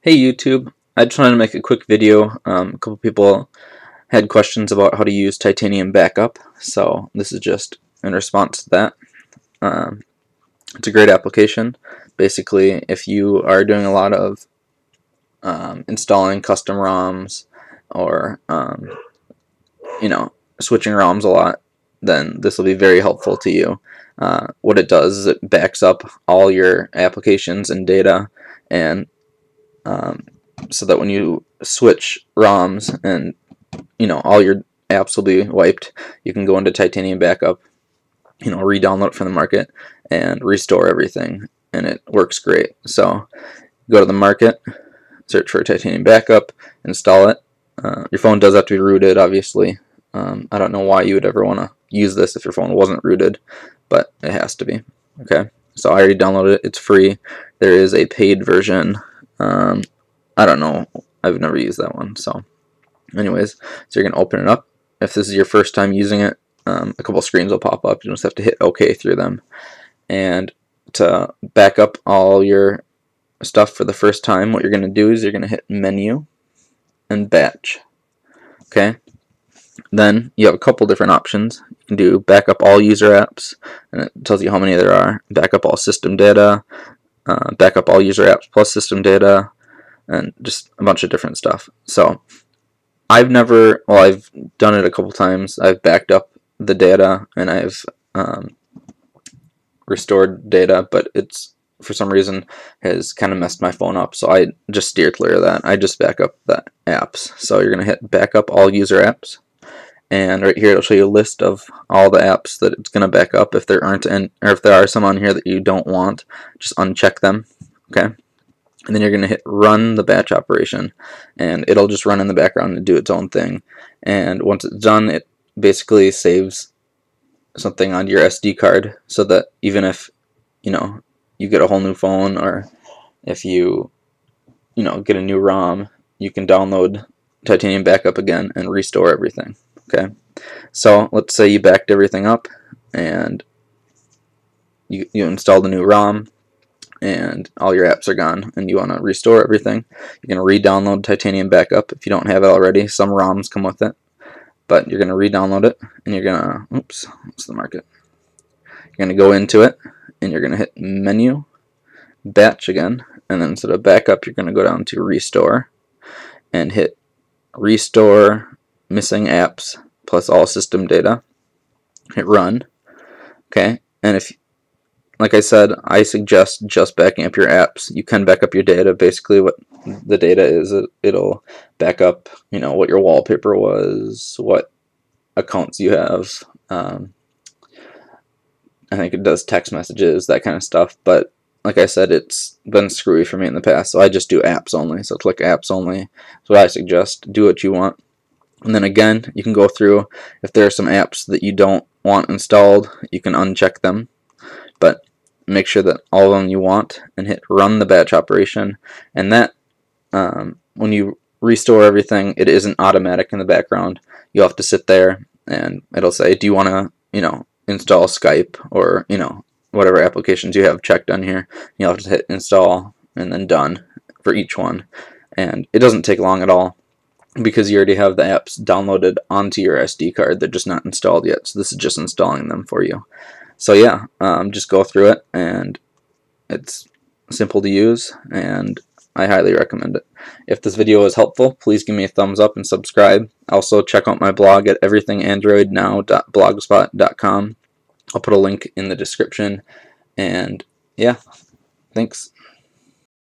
Hey YouTube, I just wanted to make a quick video. Um, a couple people had questions about how to use Titanium Backup, so this is just in response to that. Um, it's a great application. Basically, if you are doing a lot of um, installing custom ROMs or um, you know switching ROMs a lot, then this will be very helpful to you. Uh, what it does is it backs up all your applications and data and um, so that when you switch ROMs and you know all your apps will be wiped, you can go into Titanium Backup, you know, re-download from the market and restore everything, and it works great. So go to the market, search for Titanium Backup, install it. Uh, your phone does have to be rooted, obviously. Um, I don't know why you would ever want to use this if your phone wasn't rooted, but it has to be. Okay, so I already downloaded it. It's free. There is a paid version um, I don't know. I've never used that one. So, anyways, so you're going to open it up. If this is your first time using it, um, a couple screens will pop up. You just have to hit OK through them. And to back up all your stuff for the first time, what you're going to do is you're going to hit Menu and Batch. Okay? Then you have a couple different options. You can do backup all user apps, and it tells you how many there are. Backup all system data, uh, backup all user apps plus system data, and just a bunch of different stuff. So I've never, well, I've done it a couple times. I've backed up the data and I've um, restored data, but it's for some reason has kind of messed my phone up. So I just steer clear of that. I just back up the apps. So you're going to hit backup all user apps. And right here it'll show you a list of all the apps that it's going to back up. If there aren't any, or if there are some on here that you don't want, just uncheck them. Okay. And then you're going to hit run the batch operation. And it'll just run in the background and do its own thing. And once it's done, it basically saves something on your SD card so that even if, you know, you get a whole new phone or if you, you know, get a new ROM, you can download Titanium Backup again and restore everything. Okay, so let's say you backed everything up and you, you installed a new ROM and all your apps are gone and you want to restore everything. You're going to re-download Titanium Backup if you don't have it already. Some ROMs come with it, but you're going to re-download it and you're going to, oops, what's the market? You're going to go into it and you're going to hit Menu, Batch again, and then instead of Backup, you're going to go down to Restore and hit Restore missing apps plus all system data. Hit run. Okay, and if, like I said, I suggest just backing up your apps. You can back up your data. Basically, what the data is, it, it'll back up, you know, what your wallpaper was, what accounts you have. Um, I think it does text messages, that kind of stuff. But like I said, it's been screwy for me in the past, so I just do apps only. So click apps only. So I suggest do what you want. And then again, you can go through, if there are some apps that you don't want installed, you can uncheck them. But make sure that all of them you want and hit run the batch operation. And that, um, when you restore everything, it isn't automatic in the background. You'll have to sit there and it'll say, do you want to, you know, install Skype or, you know, whatever applications you have checked on here. You'll have to hit install and then done for each one. And it doesn't take long at all because you already have the apps downloaded onto your SD card. They're just not installed yet, so this is just installing them for you. So yeah, um, just go through it, and it's simple to use, and I highly recommend it. If this video was helpful, please give me a thumbs up and subscribe. Also, check out my blog at everythingandroidnow.blogspot.com. I'll put a link in the description, and yeah, thanks.